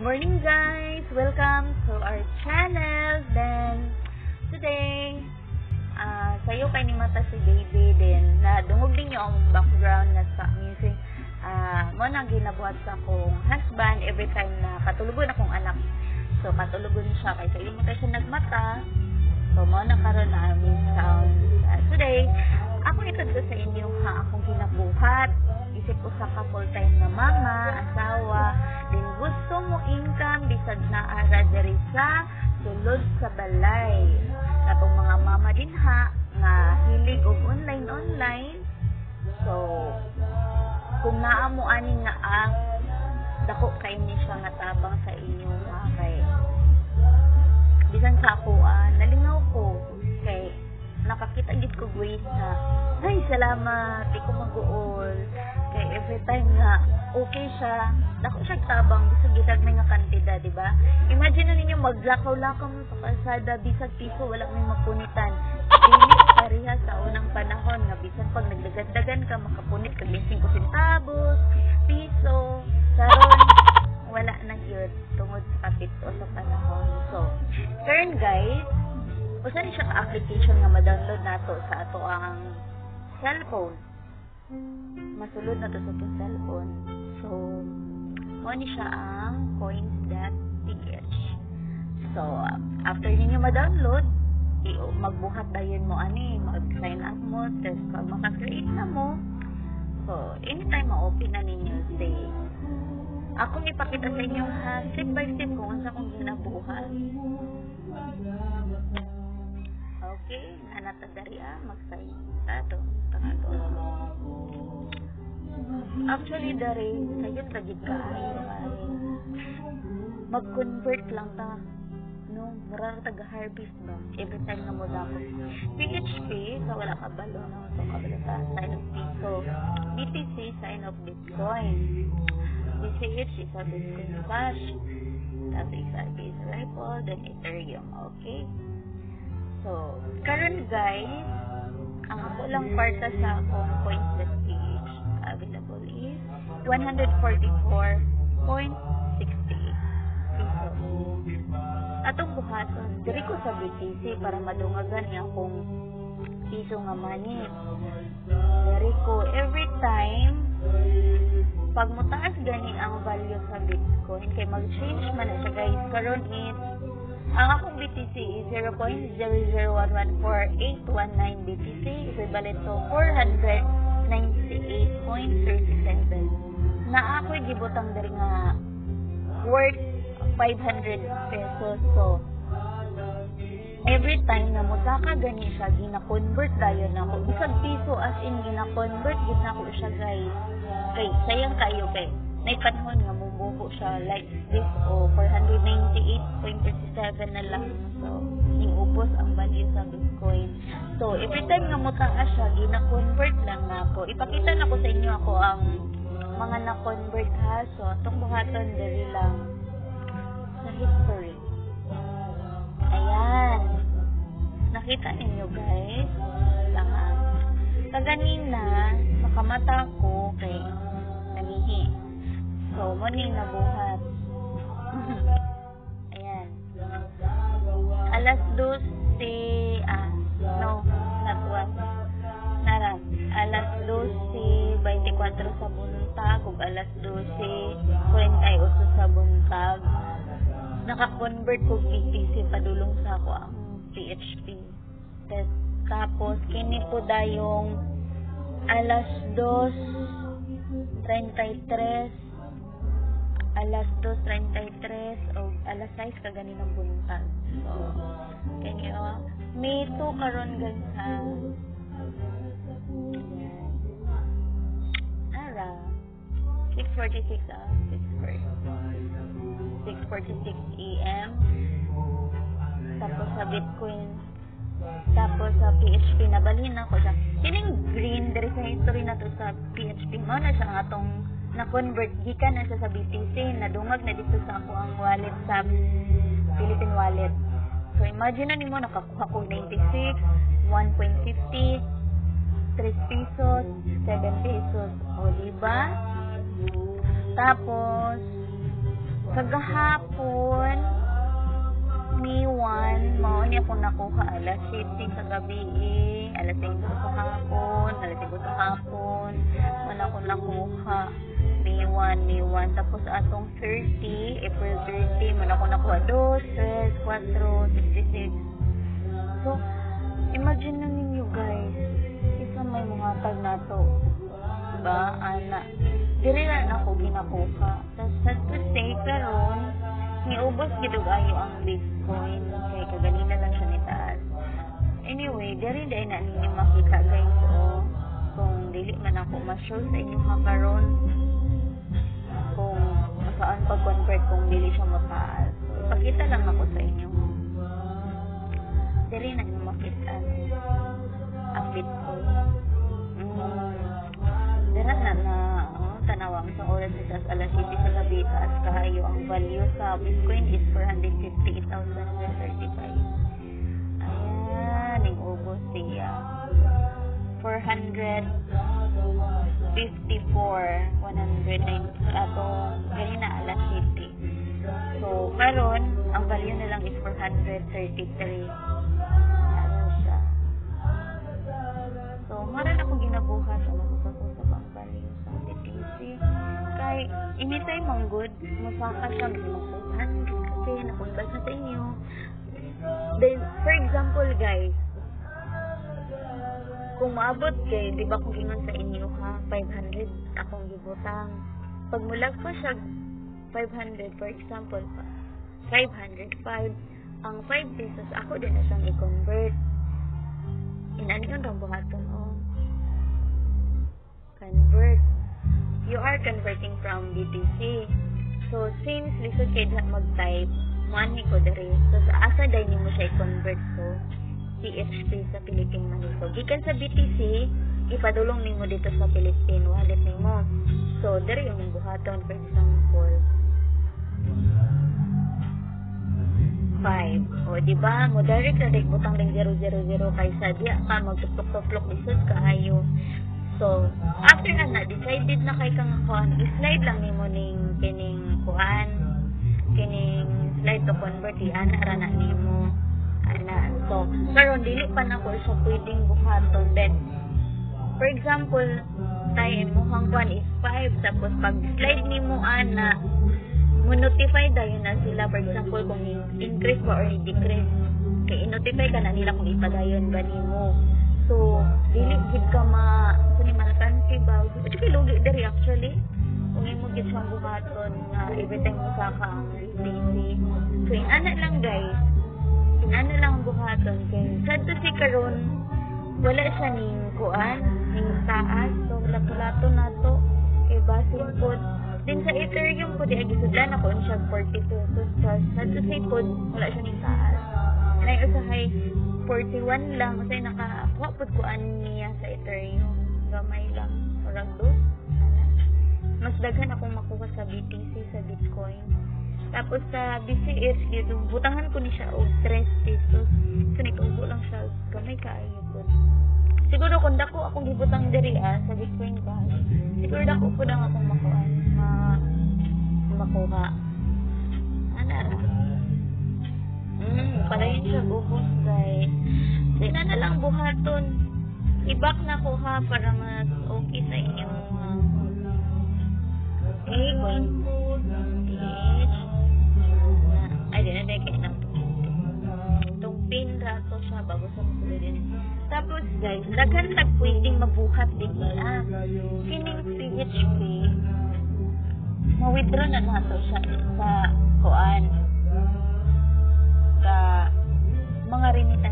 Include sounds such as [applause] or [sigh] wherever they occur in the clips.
Good morning guys! Welcome to our channel. Then, today, uh, sayo kay ni Mata si Baby din na dungog din yung background na sa music. Uh, mo nang ginabuhat sa akong husband every time na katulugon akong anak. So, katulugon siya kay sa iyo mo tayo siya nagmata. So, mo na karon na aming sound. Uh, today, ako ito sa inyo ha, akong ginabuhat isip usa ka full-time nga mama, asawa, sa sulod sa balay. Katong mga mama din ha nga hilig og online online. So kung naa mo ani nga ang dako kay ni siya nga tabang sa inyo ha kay bisan sa ako ah, nalingaw ko kay nakakita gid ko ways na ay salamat di ko mag-uol kay every time nga okay siya dako siya tabang bisag gitag may nga kantidad di ba? Imagine na ninyo maglakaw-lakaw mo sa kalsada bisag piso wala may mapunitan dili pareha sa unang panahon nga bisan pag nagdagadagan ka makapunit kag 5 centavos piso karon wala na yun tungod sa kapito sa panahon. So turn guys usa ni siya ka application nga ma-download nato sa ato ang cellphone masulod na to sa itong cellphone. So mo siya ang coins.ph so after ninyo ma-download magbuhat dayon mo ani mag-sign up mo tapos pag maka-create na mo so anytime ma-open na ninyo say ako ipakita sa inyo ha step by step kung asa kong ginabuhat. Okay, anak dari ah, mag-sign tato, Actually, dari, sayo tagid ka ay, mag-convert lang ta. No, mura taga-harvest ba? Every time na mo ko. PHP, sa wala ka balo no? So, kabalo sa sign of piso. BTC, sign of Bitcoin. BCH, isa Bitcoin Cash. Tapos isa is Ripple, then Ethereum. Okay? So, karon guys, ang ako lang parta sa akong coins.ph 144.68. Atong buhaton, diri ko sa BGC para madungagan niya akong piso nga money. Diri ko every time pag mutaas gani ang value sa Bitcoin kay mag-change man na siya guys karon it ang akong BTC is 0.001148119 BTC. Equivalent to 498.37 pesos na ako'y gibutang dari nga worth 500 pesos. So every time na mutaka gani siya gina-convert dayon ako. Bisag piso as in gina-convert gid ko siya guys. Kay sayang kayo kay may panahon nga mumubo siya like this o oh, 498.37 na lang. So ubos ang value sa bitcoin. So every time nga mutaas siya gina-convert lang ako. Ipakita na ko sa inyo ako ang mga na-convert ha, so itong buhaton dali lang sa history. Ayan. Nakita ninyo guys. Lahat. Kaganina, nakamata ko kay nanihi. So, morning na buhat. [laughs] Ayan. Alas 12, ah, no, not alas 12, 24 sa buntag, ug alas 12, 48 sa buntag. Naka-convert ko BTC padulong sa ako ang PHP. Tapos, kini po dayong alas 2, 33, alas 2.33 o alas 6 ka ganinang buntag. So, kanyo, may 2 karon gan Ara, 6.46 ah, 6.46 a.m. Tapos sa Bitcoin, tapos sa PHP, nabalhin ako siya. Kining green, diri sa history na to sa PHP, mo na siya nga atong na-convert gikan na siya sa BTC nadungag na dito sa ako ang wallet sa Philippine wallet so imagine na nimo nakakuha ko 96 1.50 3 pesos 7 pesos o diba tapos kagahapon May 1, mao ni ako nakuha alas 7 sa gabi, eh. alas 5 sa hapon, alas 5 sa hapon, wala ako nakuha. May 1, May 1, tapos atong 30, April 30, wala ako nakuha 2, 3, 4, 66. So, imagine na ninyo guys, isa may mga tag na to. Diba, ana? Diri na ako ginakuha. Tapos, sad to say, karon niubos gidug ayo ang Bitcoin kay kaganina lang siya nitaas. Anyway, diri dai na ninyo makita guys o kung dili man ako ma-show sa inyo karon kung saan pag-convert kung dili siya mataas. Ipakita lang ako sa inyo. Diri na ninyo makita ang Bitcoin. Sa alas 7 sa gabi taas kahayo ang value sa Bitcoin is 458,035. Ayan, ning ubos siya. 454 109 atong ganina alas 7. So, karon ang value na lang is 433. Good, masaka siya, makuhan kasi napunta sa sa inyo. Then, for example, guys, kung maabot kay, di ba kung gingon sa inyo ha, 500 akong gibutang. Pag mulag pa siya 500, for example, 505, ang 5 pesos, ako din na siyang i-convert. Inani yun ang buhaton, oh. Convert. You are converting from BTC. So, since lisod kayo diha mag-type, money ko diri. So, sa asa dahil mo siya i-convert so, CHP sa Philippine money. So, gikan sa BTC, ipadulong nimo dito sa Philippine wallet nimo. So, diri yung buhaton, for example, 5. O, di ba? Mo direct na butang ng 000 kaysa diya ka magtuplok-tuplok lisod kaayo. So, after na na, decided na kay kang kuan, i-slide lang nimo ning kining kuan, kining slide to convert, ana ra na nimo. Ana. So, karon dili pa na ko siya pwedeng buhaton. Then, for example, tayo mo hang kuan is 5, tapos pag slide nimo ana, mo notify dayon na sila for example kung increase ba or decrease kay i-notify ka na nila kung ipadayon ba nimo so dili gid ka ma kung malatansi ba? Ito kay lugi diri actually. Kung imo gid siyang buhaton nga every time mo sa ka BTC so ana lang guys. Yung ana lang ang buhaton. Kay sad to si karon wala siya ning kuan ning taas. So lato-lato na to. Kay basin pod Din sa Ethereum po, di agisudlan ako siya 40 pesos. Tapos, sa say po, wala siya ning taas. Nay usahay 41 lang. Kasi nakakuha pud ko niya sa Ethereum. Gamay lang. Murag dos. Mas daghan akong makuha sa BTC, sa Bitcoin. Tapos sa BCH, yun, butangan ko ni siya og 3 pesos. So, nitubo lang siya. Gamay kaayo po. Siguro kung dako akong gibutang diri ah, sa Bitcoin Cash, siguro dako po lang akong makuha. Ma makuha. Ana ra. Para yun siya ubos guys. Sige na lang buhaton. Ibak na ko ha para mas okay sa inyo. coin food. Page. Na, ay, di na dahil kayo na. Itong pin rato siya bago sa din. Tapos guys, daghan tag pwedeng mabuhat din nila. Kining CHP, ma-withdraw na nato siya sa kuan ka mga remittances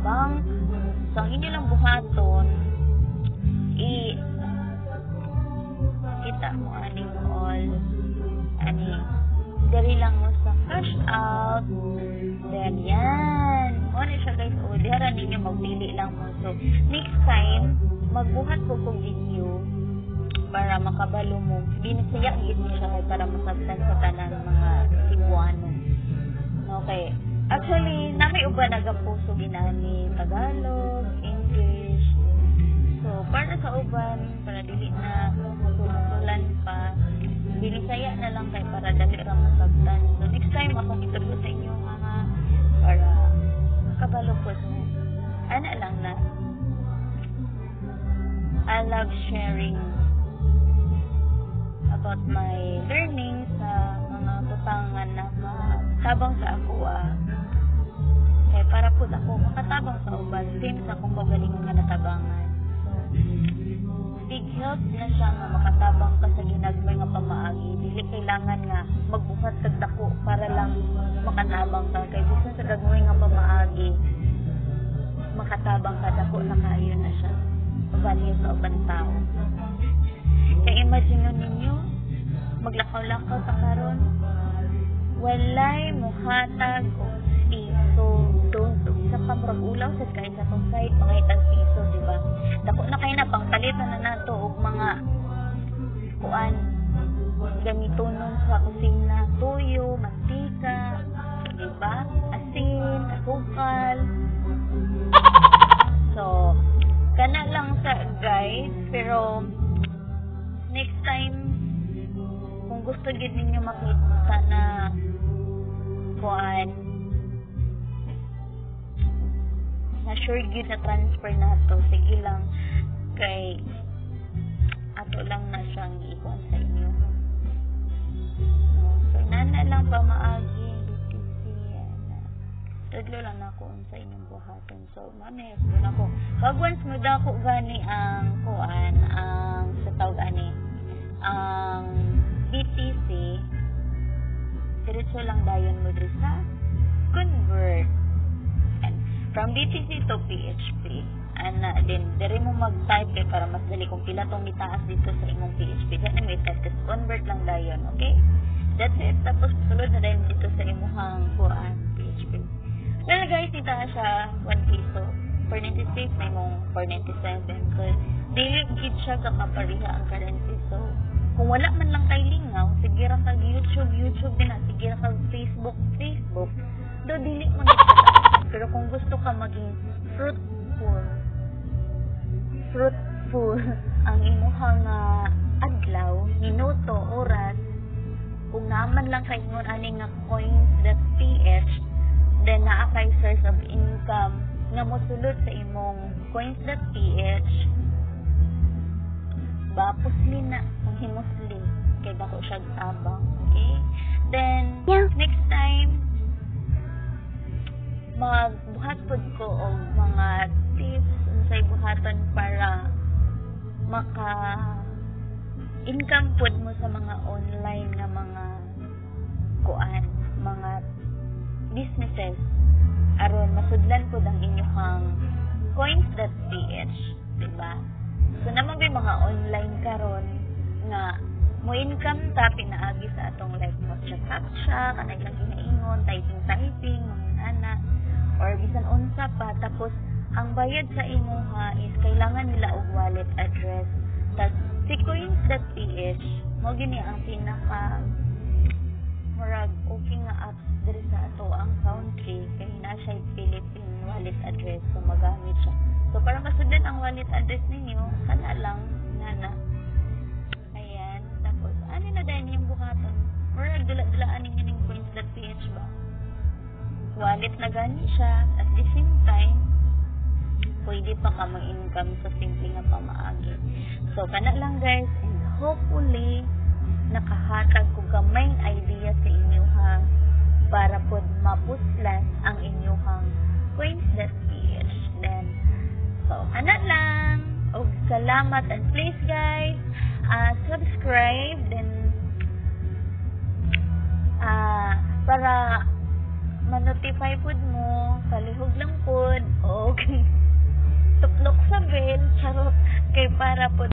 bank. So, ang inyo lang buhaton, i kita mo aning all ani dali lang mo sa cash out. Then yan. Mo na siya guys. O dihara ninyo magpili lang mo. So next time magbuhat ko kong video para makabalo mo. Binisiya gid mo siya para masabtan sa tanan mga Cebuano okay actually nami uba nagapuso ginani Tagalog English so para sa uban para dili na Binisaya na lang kay para dali ra masabtan. So next time ako gitulo sa inyo mga para makabalo po mo. Ana lang na. I love sharing about my learning sa mga tutangan na matabang sa ako ah. Kaya para po ako makatabang sa uban, same sa akong kagalingon nga natabangan. Big help na siya nga makatabang ka sa ginagmay nga pamaagi. Dili kailangan nga magbuhat kag dako para lang makatabang ka. Kay bisan sa gagmay nga pamaagi, makatabang ka dako na kayo na siya. Value sa ubang tao. Kaya imagine ninyo, maglakaw-lakaw ta karon walay muhatag o piso sa pamrag-ulaw sa kahit sa tong side mga itang piso di ba? Dako na kay na pangpalitan na nato og mga kuan gamitonon sa kusina. Tuyo mantika di ba? Asin asukal. So kana lang sa guys pero next time kung gusto gid ninyo makita na kuan sure gid na transfer na to sige lang kay ato lang na siyang iikuan sa inyo no? so nana lang pa maagi BTC Tudlo lang na ko sa inyong buhaton. So, mamaya ko na ko. Pag once mo dako gani ang kuan, ang sa tawag ani, ang BTC, diretso lang dayon mo diri sa convert. From BTC to PHP. Ana din diri mo mag-type kay para mas dali kung pila tong itaas dito sa imong PHP. Diyan mo i-type tapos convert lang dayon, okay? That's it. Tapos sulod na dahil dito sa imuhang kuan PHP. Well guys, ita siya 1 piso. 496 may mong 497. So, dili gid siya kakapariha ang currency. So, kung wala man lang kay lingaw, sige ra YouTube, YouTube din na, sige ra Facebook, Facebook. Do dili man. Pero kung gusto ka maging fruitful, fruitful [laughs] ang imuhang uh, adlaw, minuto, oras, kung naman lang kay ngon ani nga coins.ph then naa kay source of income nga mosulod sa imong coins.ph bapusli na kung himusli kay dako siya tabang okay then Yeah. next time magbuhat pod ko og mga tips unsay buhaton para maka income pod mo sa mga online nga mga kuan mga businesses. Aron masudlan pod ang inyong coins.ph di ba so naman may mga online karon nga mo income ta pinaagi sa atong like mo. Chat captcha kanay lang ginaingon typing typing mga ana or bisan unsa pa tapos ang bayad sa imuha is kailangan nila og wallet address. Tas coins.ph mo gini ang pinaka murag okay nga apps diri sa ato ang country. Kay na siya Philippine wallet address so magamit siya. So para masudlan ang wallet address ninyo kana lang nana ayan tapos ano na dahil yung buhaton? Murag dula-dulaan ninyo ning coins.ph ba wallet na gani siya. At the same time pwede pa ka mag-income sa simple nga pamaagi. So kana lang guys and hopefully nakahatag ko gamay idea sa inyo ha para pod mapuslan ang inyong coins.ph then so ana lang. Og salamat and please guys uh, subscribe ma-notify pod mo palihog lang pod og tuplok sa bell charot. Kay para pod